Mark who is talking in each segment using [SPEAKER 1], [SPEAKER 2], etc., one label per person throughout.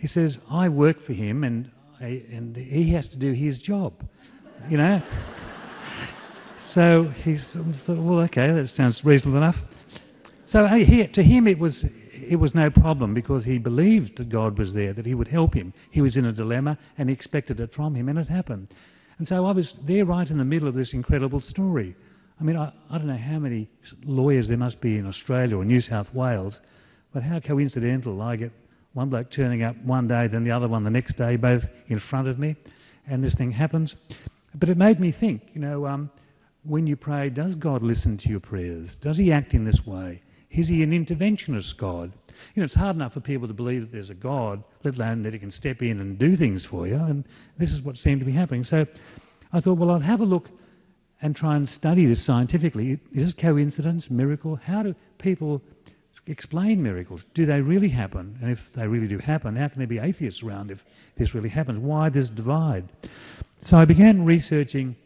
[SPEAKER 1] he says, I work for him and, I, and he has to do his job, you know? so he thought, well, okay, that sounds reasonable enough. So he, to him, it was, it was no problem because he believed that God was there, that he would help him. He was in a dilemma and he expected it from him, and it happened. And so I was there right in the middle of this incredible story. I mean, I, I don't know how many lawyers there must be in Australia or New South Wales, but how coincidental. I get one bloke turning up one day, then the other one the next day, both in front of me, and this thing happens. But it made me think, you know, um, when you pray, does God listen to your prayers? Does He act in this way? Is He an interventionist God? You know, it's hard enough for people to believe that there's a God, let alone that He can step in and do things for you, and this is what seemed to be happening. So I thought, well, I'll have a look and try and study this scientifically. Is it coincidence, miracle? How do people explain miracles? Do they really happen? And if they really do happen, how can there be atheists around if this really happens? Why this divide? So I began researching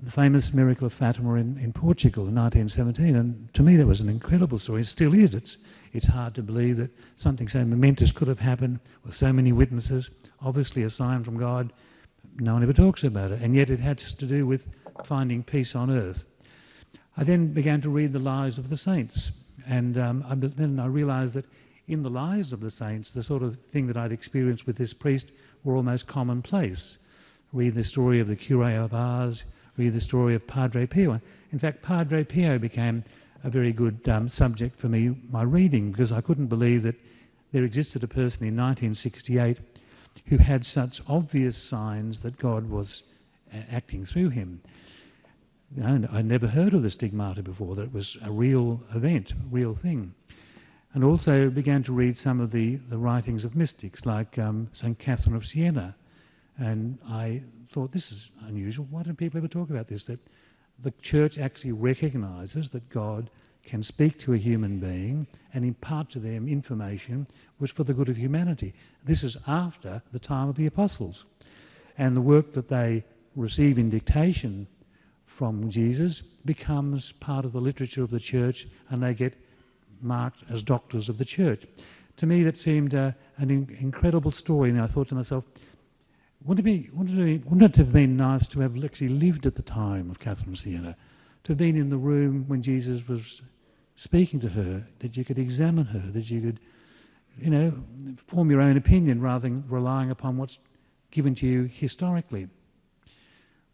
[SPEAKER 1] the famous miracle of Fatima in, in Portugal in 1917, and to me that was an incredible story. It still is. It's, it's hard to believe that something so momentous could have happened with so many witnesses, obviously a sign from God. No one ever talks about it, and yet it had to do with finding peace on earth. I then began to read the lives of the saints, and um, then I realised that in the lives of the saints, the sort of thing that I'd experienced with this priest were almost commonplace. Read the story of the Cure of Ars, read the story of Padre Pio. In fact, Padre Pio became a very good um, subject for me, my reading, because I couldn't believe that there existed a person in 1968 who had such obvious signs that God was acting through him. Know, I'd never heard of the stigmata before, that it was a real event, a real thing. And also began to read some of the, the writings of mystics, like um, St. Catherine of Siena. And I thought, this is unusual. Why don't people ever talk about this? That the church actually recognizes that God can speak to a human being and impart to them information which for the good of humanity. This is after the time of the apostles. And the work that they receive in dictation from Jesus becomes part of the literature of the church and they get marked as doctors of the church. To me, that seemed uh, an in- incredible story, and I thought to myself, wouldn't it, be, wouldn't, it, wouldn't it have been nice to have actually lived at the time of Catherine Siena, to have been in the room when Jesus was speaking to her, that you could examine her, that you could, you know, form your own opinion rather than relying upon what's given to you historically.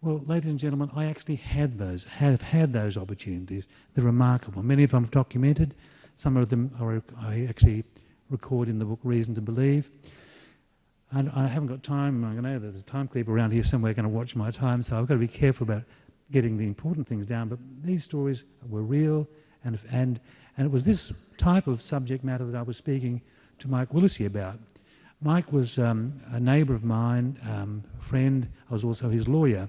[SPEAKER 1] Well, ladies and gentlemen, I actually had those, have had those opportunities. They're remarkable. Many of them documented. Some of them are, I actually record in the book Reason to Believe. And I haven't got time. I know there's a time clip around here somewhere going to watch my time, so I've got to be careful about getting the important things down. But these stories were real, and, and, and it was this type of subject matter that I was speaking to Mike Willesee about. Mike was um, a neighbour of mine, um, a friend. I was also his lawyer.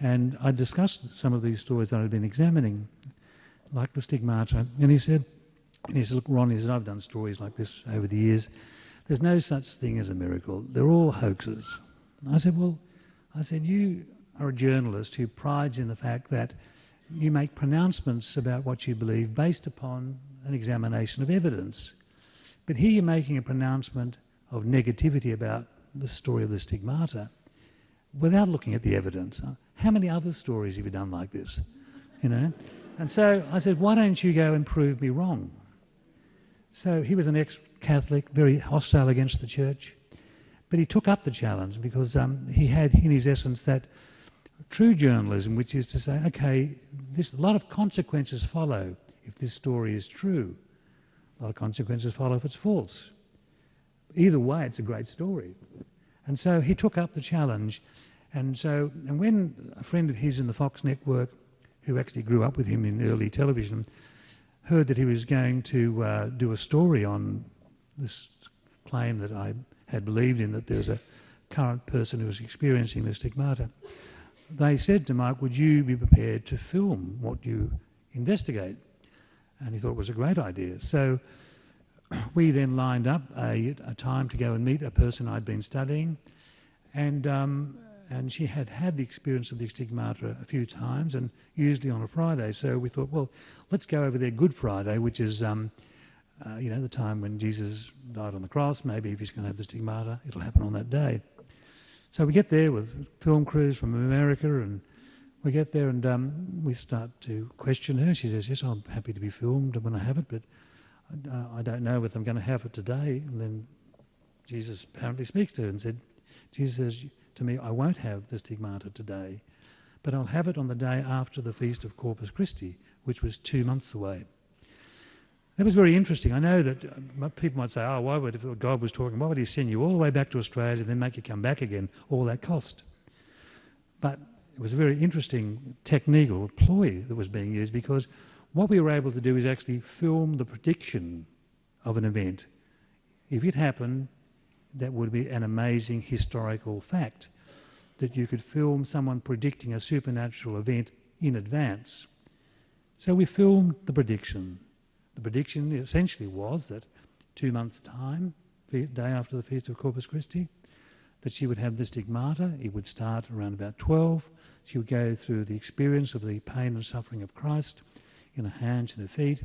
[SPEAKER 1] And I discussed some of these stories that I'd been examining, like the stigmata. And he said, and he said, look, Ron, he said, I've done stories like this over the years. There's no such thing as a miracle. They're all hoaxes. And I said, well, I said, you are a journalist who prides in the fact that you make pronouncements about what you believe based upon an examination of evidence. But here you're making a pronouncement of negativity about the story of the stigmata without looking at the evidence. How many other stories have you done like this? You know? And so I said, why don't you go and prove me wrong? So he was an ex Catholic, very hostile against the church. But he took up the challenge because um, he had in his essence that true journalism, which is to say, okay, this, a lot of consequences follow if this story is true. A lot of consequences follow if it's false. Either way, it's a great story. And so he took up the challenge and so, and when a friend of his in the Fox network, who actually grew up with him in early television, heard that he was going to uh, do a story on this claim that I had believed in, that there's a current person who was experiencing the stigmata, they said to Mark, Would you be prepared to film what you investigate? And he thought it was a great idea. So we then lined up a, a time to go and meet a person I'd been studying. And um, and she had had the experience of the stigmata a few times, and usually on a Friday. So we thought, well, let's go over there Good Friday, which is um, uh, you know, the time when Jesus died on the cross. Maybe if he's going to have the stigmata, it'll happen on that day. So we get there with film crews from America, and we get there and um, we start to question her. She says, "Yes, I'm happy to be filmed when I have it, but I, I don't know if I'm going to have it today." And then Jesus apparently speaks to her and said, "Jesus says to me, I won't have the stigmata today, but I'll have it on the day after the feast of Corpus Christi, which was two months away." That was very interesting. I know that uh, people might say, oh, why would, if God was talking, why would he send you all the way back to Australia and then make you come back again, all that cost? But it was a very interesting technique or ploy that was being used because what we were able to do is actually film the prediction of an event. If it happened, that would be an amazing historical fact that you could film someone predicting a supernatural event in advance. So we filmed the prediction. The prediction essentially was that two months' time, the day after the Feast of Corpus Christi, that she would have the stigmata. It would start around about 12. She would go through the experience of the pain and suffering of Christ in her hands and her feet.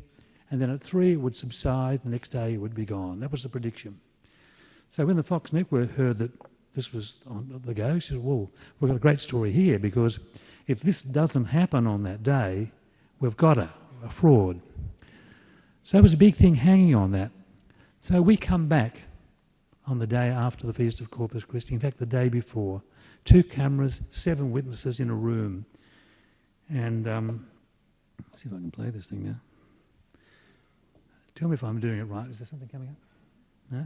[SPEAKER 1] And then at three, it would subside. The next day, it would be gone. That was the prediction. So when the Fox Network heard that this was on the go, she said, Well, we've got a great story here because if this doesn't happen on that day, we've got a, a fraud. So there was a big thing hanging on that. So we come back on the day after the Feast of Corpus Christi, in fact, the day before. Two cameras, seven witnesses in a room. And um, see if I can play this thing now. Tell me if I'm doing it right. Is there something coming up? No?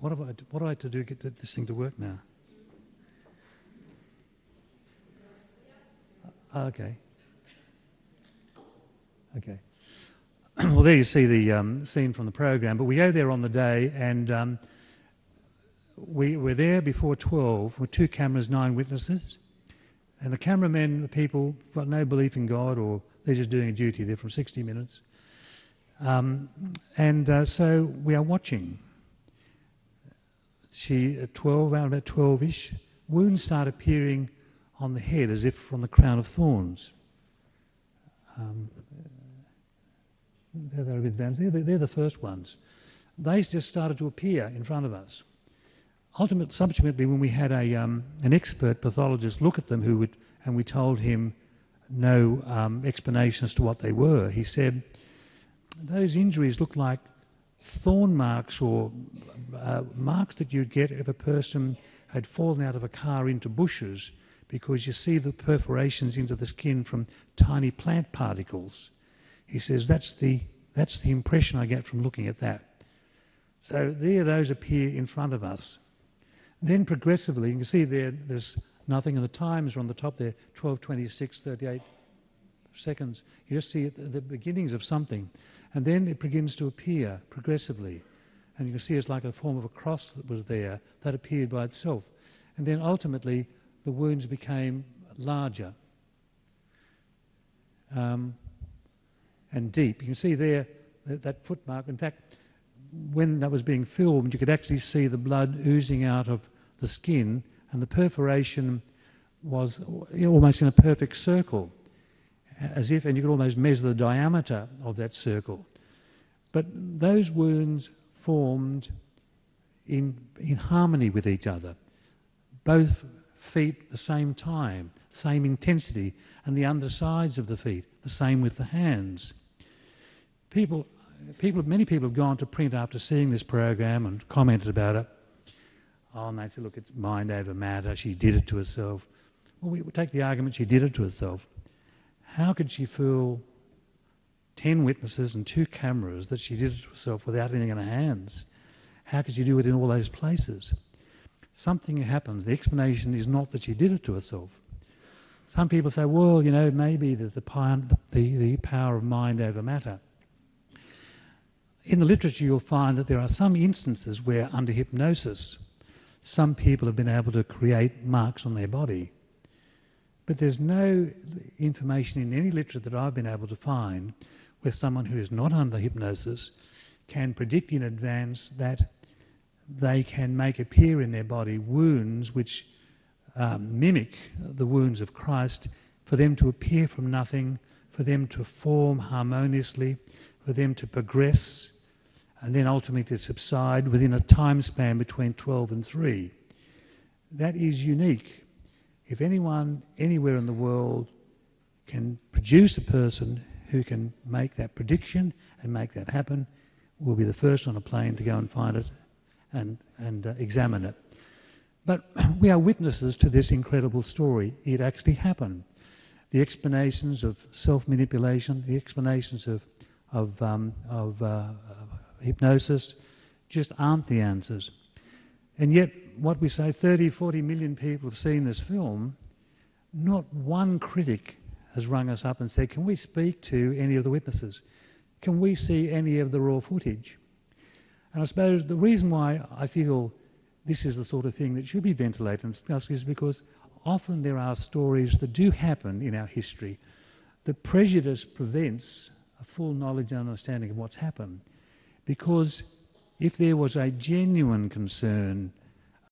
[SPEAKER 1] What have I, what do I have to do to get this thing to work now? Okay. Okay. well, there you see the um, scene from the program. But we go there on the day, and um, we were there before 12 with two cameras, nine witnesses. And the cameramen, the people, got no belief in God, or they're just doing a duty there for 60 minutes. Um, and uh, so we are watching. She, at 12, around about 12 ish, wounds start appearing on the head as if from the crown of thorns. Um, they're, they're a bit advanced. They're, they're the first ones. They just started to appear in front of us. Ultimately, subsequently, when we had a, um, an expert pathologist look at them, who would, and we told him no um, explanation as to what they were, he said those injuries look like thorn marks or uh, marks that you'd get if a person had fallen out of a car into bushes because you see the perforations into the skin from tiny plant particles. He says, that's the, that's the impression I get from looking at that. So there those appear in front of us. Then progressively, you can see there, there's nothing, and the times are on the top there 12, 26, 38 seconds. You just see the beginnings of something. And then it begins to appear progressively. And you can see it's like a form of a cross that was there that appeared by itself. And then ultimately, the wounds became larger. Um, and deep. You can see there that, that footmark. In fact, when that was being filmed, you could actually see the blood oozing out of the skin, and the perforation was almost in a perfect circle, as if, and you could almost measure the diameter of that circle. But those wounds formed in, in harmony with each other. Both feet the same time, same intensity, and the undersides of the feet, the same with the hands. People, people, many people have gone to print after seeing this program and commented about it. Oh, and they say, look, it's mind over matter. She did it to herself. Well, we take the argument she did it to herself. How could she fool 10 witnesses and two cameras that she did it to herself without anything in her hands? How could she do it in all those places? Something happens. The explanation is not that she did it to herself. Some people say, well, you know, maybe the, the, the, the power of mind over matter in the literature, you'll find that there are some instances where, under hypnosis, some people have been able to create marks on their body. But there's no information in any literature that I've been able to find where someone who is not under hypnosis can predict in advance that they can make appear in their body wounds which um, mimic the wounds of Christ, for them to appear from nothing, for them to form harmoniously, for them to progress and then ultimately to subside within a time span between 12 and 3. That is unique. If anyone anywhere in the world can produce a person who can make that prediction and make that happen, we'll be the first on a plane to go and find it and, and uh, examine it. But we are witnesses to this incredible story. It actually happened. The explanations of self manipulation, the explanations of, of, um, of uh, hypnosis just aren't the answers. And yet, what we say 30, 40 million people have seen this film, not one critic has rung us up and said, Can we speak to any of the witnesses? Can we see any of the raw footage? And I suppose the reason why I feel this is the sort of thing that should be ventilated and discussed is because often there are stories that do happen in our history that prejudice prevents a full knowledge and understanding of what's happened. Because if there was a genuine concern